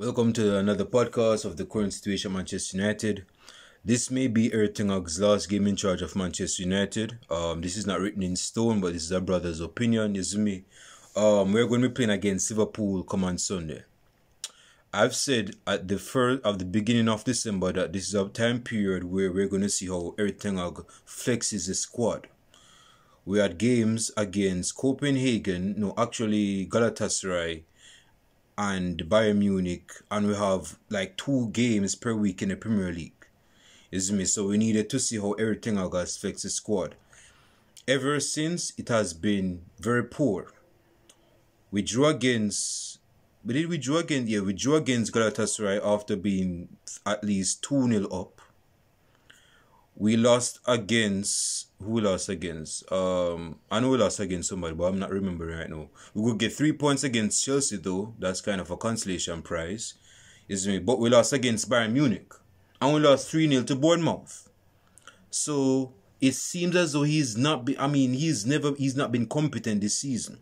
Welcome to another podcast of the current situation Manchester United. This may be ten Hag's last game in charge of Manchester United. Um, this is not written in stone, but this is a brother's opinion. Me. Um, we're going to be playing against Liverpool come on Sunday. I've said at the first of the beginning of December that this is a time period where we're going to see how ten Hag flexes his squad. We had games against Copenhagen, no, actually Galatasaray and Bayern Munich, and we have like two games per week in the Premier League. Is me, so we needed to see how everything has flexed the squad. Ever since, it has been very poor. We drew against. We did we drew against yeah we drew against Galatasaray after being at least two 0 up. We lost against who lost against? Um, I know we lost against somebody, but I'm not remembering right now. We could get three points against Chelsea though. That's kind of a consolation prize, isn't it? But we lost against Bayern Munich, and we lost three 0 to Bournemouth. So it seems as though he's not. Be, I mean, he's never. He's not been competent this season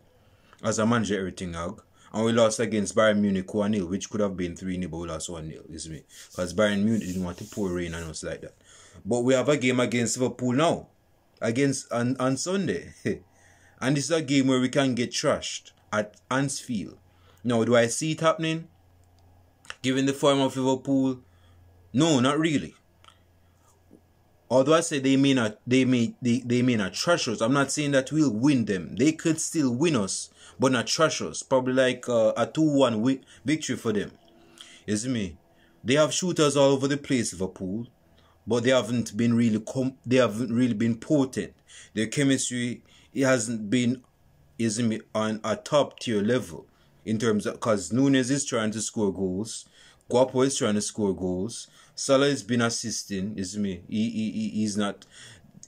as a manager. Everything out. And we lost against Bayern Munich 1 0, which could have been 3 0, but we lost 1 0, isn't it? Because Bayern Munich didn't want to pour rain on us like that. But we have a game against Liverpool now against on, on Sunday. and this is a game where we can get trashed at Anfield. Now, do I see it happening? Given the form of Liverpool? No, not really. Although I say they may not they may they, they may not trash us, I'm not saying that we'll win them. They could still win us, but not trash us. Probably like uh, a 2-1 victory for them. Is me? They have shooters all over the place, Liverpool but they haven't been really they haven't really been potent. Their chemistry it hasn't been isn't on a top tier level in terms of because Nunez is trying to score goals, Gakpo is trying to score goals, Salah has been assisting, is me. He, he, he's not.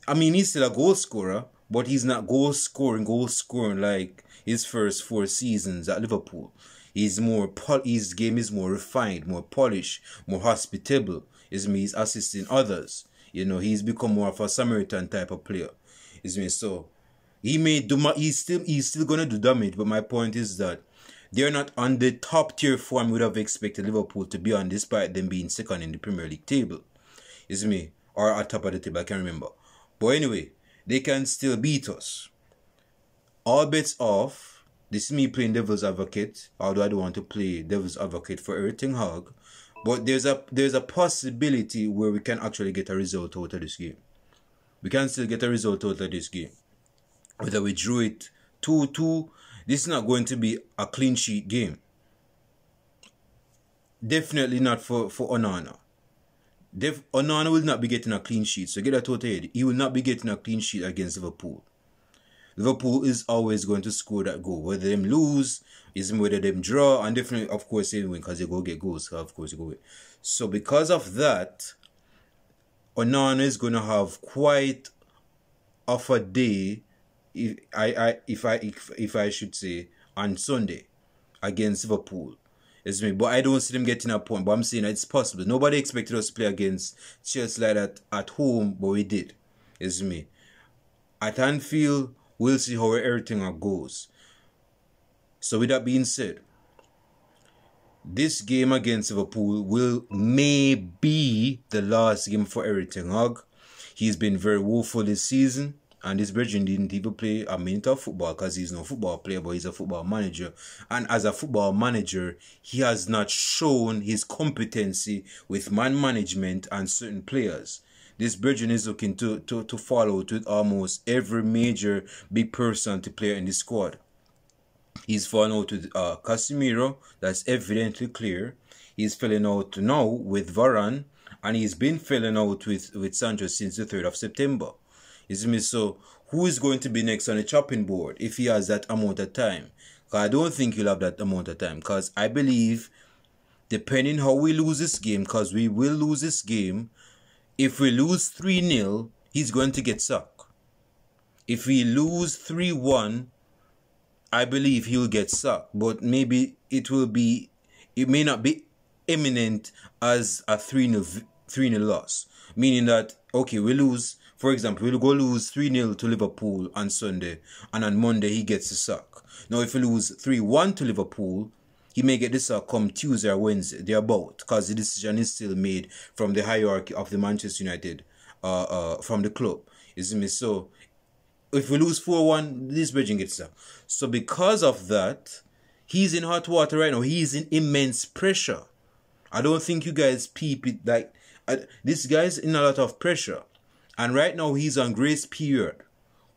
I mean, he's still a goal scorer, but he's not goal scoring, goal scoring like his first four seasons at Liverpool. He's more his game is more refined, more polished, more hospitable is me he's assisting others. You know, he's become more of a Samaritan type of player. Is me so he may do my he's still he's still gonna do damage, but my point is that they're not on the top tier form would have expected Liverpool to be on despite them being second in the Premier League table. Is me? Or at top of the table, I can't remember. But anyway, they can still beat us. All bets off. This is me playing devil's advocate, although I don't want to play devil's advocate for Erik ten Hag. But there's a there's a possibility where we can actually get a result out of this game. We can still get a result out of this game. Whether we drew it 2-2, this is not going to be a clean sheet game. Definitely not for, for Onana. Def, Onana will not be getting a clean sheet. So get that out of head. He will not be getting a clean sheet against Liverpool. Liverpool is always going to score that goal. Whether them lose, is whether them draw, and definitely, of course, they win because they go get goals. Of course, they go win. So because of that, Onana is going to have quite of a day, if I, I if I if, if I should say, on Sunday against Liverpool. It's me, but I don't see them getting a point. But I'm saying it's possible. Nobody expected us to play against Chelsea like that at home, but we did. It's me. At Anfield, we'll see how everything goes. So with that being said, this game against Liverpool will may be the last game for Erik ten. He's been very woeful this season, and this brethren didn't even play a minute of football because he's no football player, but he's a football manager. And as a football manager, he has not shown his competency with man management and certain players. This brethren is looking to, to, to follow with almost every major big person to play in the squad. He's falling out with uh, Casemiro, that's evidently clear. He's falling out now with Varane, and he's been falling out with, with Sancho since the 3rd of September. Is me so who is going to be next on the chopping board if he has that amount of time? I don't think he'll have that amount of time because I believe depending how we lose this game, because we will lose this game, if we lose 3 0, he's going to get sacked. If we lose 3 1, I believe he'll get sacked, but maybe it will be, it may not be imminent as a 3 0 3 0 loss. Meaning that, okay, we lose, for example, we'll go lose 3 0 to Liverpool on Sunday, and on Monday he gets a sack. Now, if we lose 3 1 to Liverpool, he may get this uh, come Tuesday or Wednesday, thereabout, because the decision is still made from the hierarchy of the Manchester United, uh, uh, from the club. See me? So, if we lose 4 1, this bridging gets up. So, because of that, he's in hot water right now. He's in immense pressure. I don't think you guys peep it like uh, this guy's in a lot of pressure. And right now, he's on grace period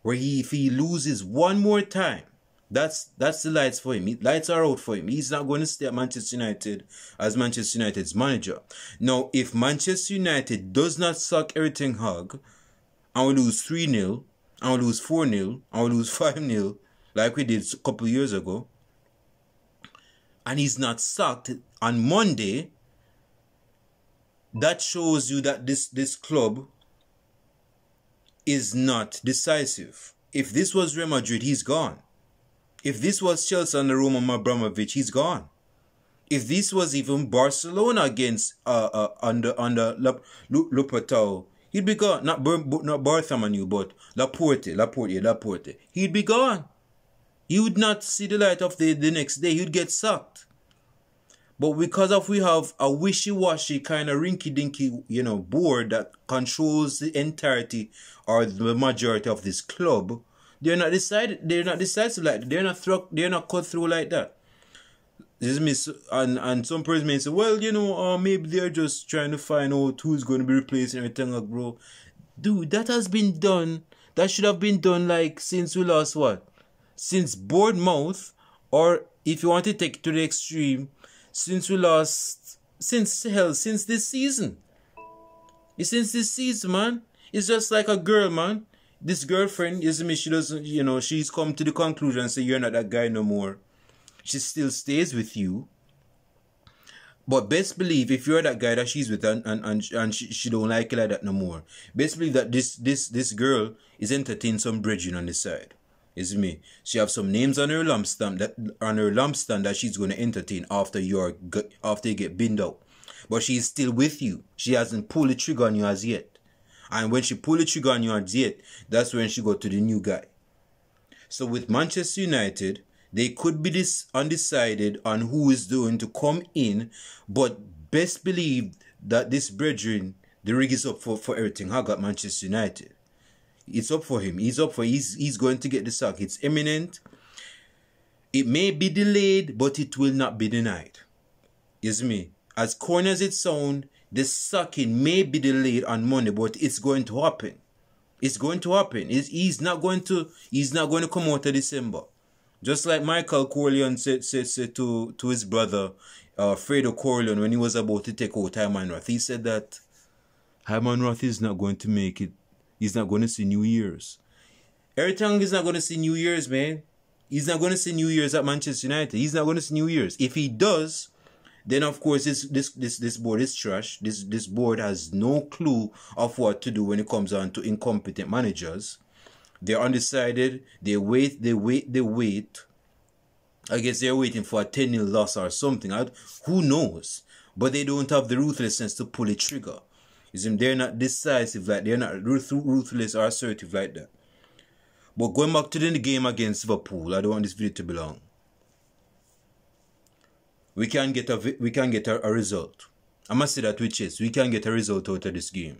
where he, if he loses one more time, that's that's the lights for him. Lights are out for him. He's not going to stay at Manchester United as Manchester United's manager. Now, if Manchester United does not suck Erik ten Hag, and we lose 3 0, and we lose 4 0, and we lose 5 0, like we did a couple years ago, and he's not sucked on Monday, that shows you that this, this club is not decisive. If this was Real Madrid, he's gone. If this was Chelsea under Roman Abramovich, he's gone. If this was even Barcelona against uh, uh under under Lopetegui, he'd be gone. Not not Bartholomew, but Laporta, Laporta, Laporta. He'd be gone. He would not see the light of the the next day. He'd get sucked. But because of we have a wishy-washy kind of rinky-dinky, you know, board that controls the entirety or the majority of this club, they're not decided. They're not decisive like that. They're not through. They're not cut through like that. This means, and and some person may say, well, you know, uh, maybe they're just trying to find out who's going to be replacing everything, like, bro. Dude, that has been done. That should have been done like since we lost what? Since Bournemouth, or if you want to take it to the extreme, since we lost, since hell, since this season. It's since this season, man. It's just like a girl, man this girlfriend, isn't me, she doesn't, you know, she's come to the conclusion say, you're not that guy no more. She still stays with you. But best believe if you're that guy that she's with and and, and, and she, she don't like it like that no more. Best believe that this this this girl is entertaining some bridging on the side. Is me. She have some names on her lump stamp that on her lump stamp that she's gonna entertain after you're after you get binned out. But she's still with you. She hasn't pulled the trigger on you as yet. And when she pull the trigger on your jet, that's when she go to the new guy. So with Manchester United, they could be this undecided on who is going to come in, but best believe that this brethren, the rig is up for, for everything. How got Manchester United. It's up for him. He's up for he's he's going to get the sack. It's imminent. It may be delayed, but it will not be denied. Is me. As corny as it sounds, the sucking may be delayed on Monday, but it's going to happen. It's going to happen. It's, he's not going to he's not going to come out of December. Just like Michael Corleone said, said, said to, to his brother, uh, Fredo Corleone, when he was about to take out Hyman Roth, he said that Hyman Roth is not going to make it. He's not going to see New Year's. Erik Ten Hag is not going to see New Year's, man. He's not going to see New Year's at Manchester United. He's not going to see New Year's. If he does, then of course this this this this board is trash. This this board has no clue of what to do when it comes on to incompetent managers. They're undecided. They wait. They wait. They wait. I guess they're waiting for a 10 0 loss or something. I, who knows? But they don't have the ruthlessness to pull a trigger. You they're not decisive like they're not ruthless or assertive like that. But going back to the game against Liverpool, I don't want this video to be long we can get a we can get a, a result. I must say that with Chase, we can get a result out of this game.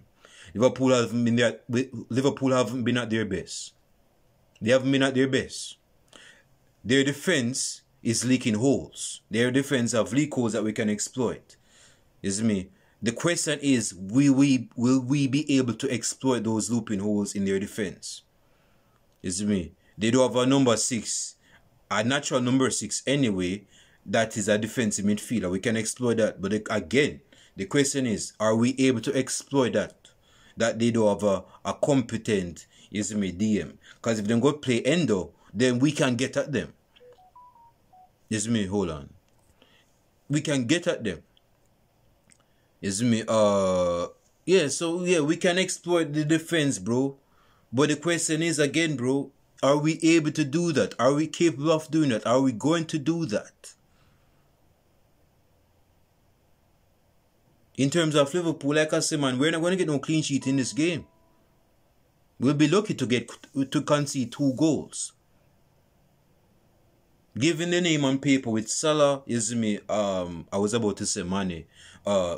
Liverpool haven't been there. Liverpool haven't been at their best. They haven't been at their best. Their defense is leaking holes. Their defense have leak holes that we can exploit. Is me. The question is, will we will we be able to exploit those looping holes in their defense? Is me. They do have a number six, a natural number six anyway, that is a defensive midfielder. We can exploit that. But again, the question is, are we able to exploit that? That they do have a, a competent is me DM. Because if they go play Endo, then we can get at them. Is me, hold on. We can get at them. Is me, uh, yeah, so yeah, we can exploit the defense, bro. But the question is again, bro, are we able to do that? Are we capable of doing that? Are we going to do that? In terms of Liverpool, like I said, man, we're not going to get no clean sheet in this game. We'll be lucky to get to concede two goals. Given the name on paper with Salah is me. Um, I was about to say money. Uh,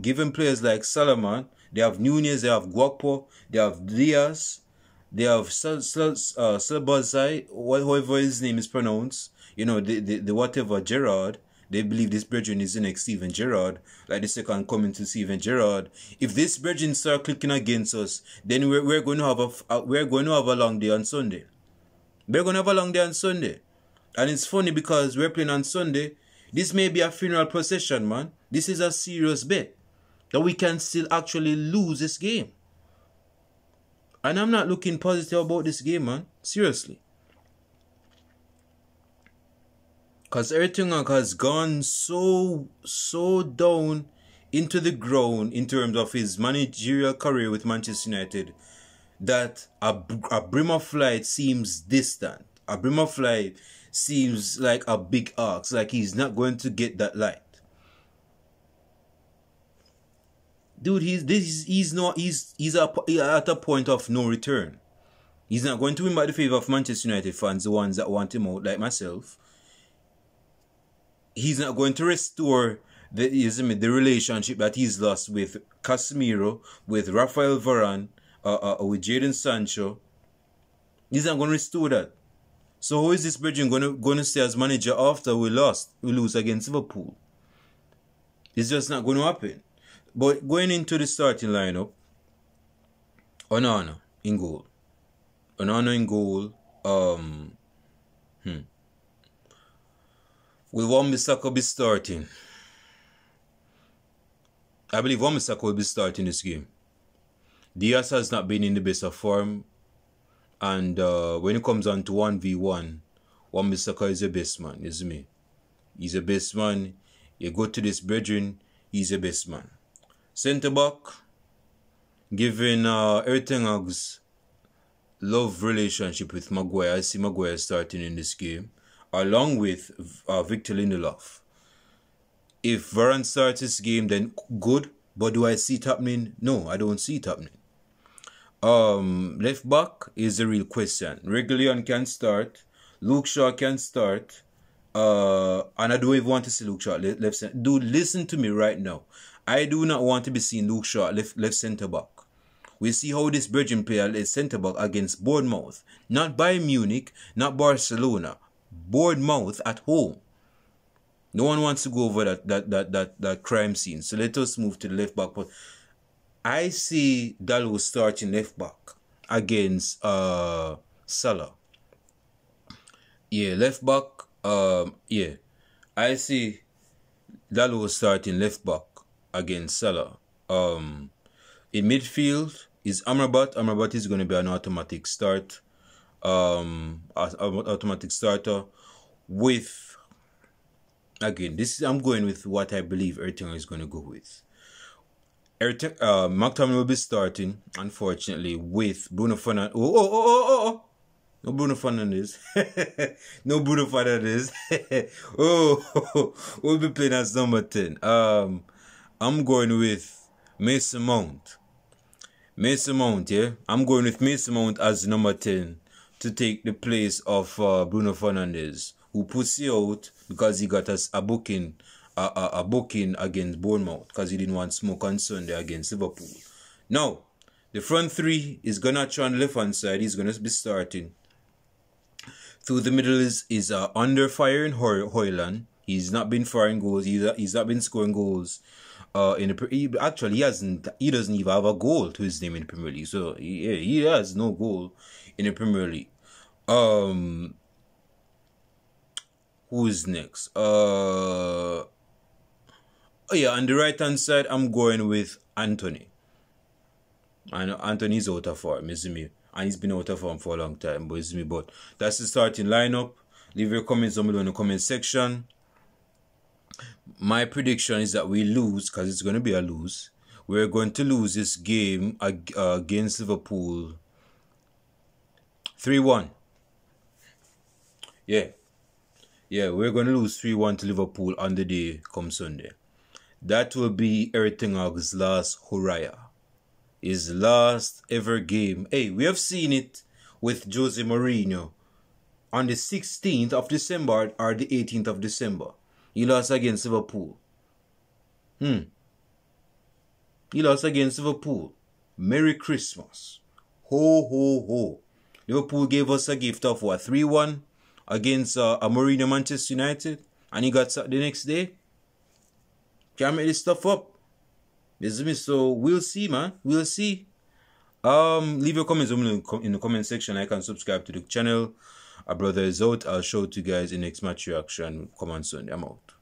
giving players like Salaman, they have Nunez, they have Gakpo, they have Diaz, they have Szoboszlai, uh, however his name is pronounced. You know, the, the, the whatever Gerrard. They believe this brethren is the next Steven Gerrard, like the second coming to Steven Gerrard. If this brethren start clicking against us, then we're, we're going to have a, a uh, we're going to have a long day on Sunday. We're going to have a long day on Sunday. And it's funny because we're playing on Sunday. This may be a funeral procession, man. This is a serious bet that we can still actually lose this game. And I'm not looking positive about this game, man. Seriously. Because everything has gone so, so down into the ground in terms of his managerial career with Manchester United that a, a brim of flight seems distant. A brim of flight seems like a big ask, like he's not going to get that light. Dude, he's this he's not he's he's at a point of no return. He's not going to win by the favor of Manchester United fans, the ones that want him out, like myself. He's not going to restore the the relationship that he's lost with Casemiro, with Rafael Varane, uh, uh, with Jadon Sancho. He's not going to restore that. So who is this Bridging going to going to stay as manager after we lost, we lose against Liverpool? It's just not going to happen. But going into the starting lineup, Onana in goal. Onana in goal. Um, hmm. Will Wan-Bissaka be starting? I believe Wan-Bissaka will be starting this game. Diaz has not been in the best of form and uh, when it comes on to 1v1, Wan-Bissaka is the best man, isn't me. He's the best man. You go to this brethren, he's the best man. Centre back, given uh, Erting's love relationship with Maguire, I see Maguire starting in this game, along with uh, Victor Lindelof. If Varane starts this game, then good. But do I see it happening? No, I don't see it happening. Um, left back is the real question. Reguilón can start. Luke Shaw can start. Uh, and I don't even want to see Luke Shaw left center. Dude, listen to me right now. I do not want to be seeing Luke Shaw left left centre back. We see how this Belgian player is centre back against Bournemouth. Not Bayern Munich, not Barcelona. Bournemouth at home. No one wants to go over that that that that, that crime scene. So let us move to the left back. I see Dalot starting left back against uh Salah. Yeah, left back. Um, yeah, I see Dalot starting left back against Salah. Um, in midfield is Amrabat. Amrabat is going to be an automatic start. Um, automatic starter with again. This is I'm going with what I believe everything is going to go with. Eric, uh, McTominay will be starting, unfortunately, with Bruno Fernandes. Oh, oh, oh, oh, oh, oh. No Bruno Fernandes. no Bruno Fernandes. oh, we'll be playing as number 10. Um, I'm going with Mason Mount. Mason Mount, yeah? I'm going with Mason Mount as number 10 to take the place of uh, Bruno Fernandes, who puts you out because he got us a booking a, a, a booking against Bournemouth because he didn't want smoke on Sunday against Liverpool. Now, the front three is Garnacho on the left hand side. He's going to be starting. Through the middle is, is uh, under fire in Hojlund. He's not been firing goals. He's, he's not been scoring goals. Uh, in the he, actually he hasn't he doesn't even have a goal to his name in the Premier League. So he, he has no goal in the Premier League. Um, who's next? Uh, Oh yeah, on the right hand side, I'm going with Antony. And Antony's out of form, isn't me? And he's been out of form for a long time, but it's me. But that's the starting lineup. Leave your comments down below in the comment section. My prediction is that we lose, because it's going to be a lose. We're going to lose this game against Liverpool 3-1. Yeah. Yeah, we're going to lose 3-1 to Liverpool on the day come Sunday. That will be Erik ten Hag's last hurrah. His last ever game. Hey, we have seen it with Jose Mourinho on the 16th of December or the 18th of December. He lost against Liverpool. Hmm. He lost against Liverpool. Merry Christmas. Ho, ho, ho. Liverpool gave us a gift of what? 3 1 against uh, a Mourinho Manchester United. And he got sacked the next day. Can't make this stuff up. So we'll see, man. We'll see. Um, leave your comments in the comment section. I can subscribe to the channel. Our brother is out. I'll show it to you guys in next match reaction. Come on soon. I'm out.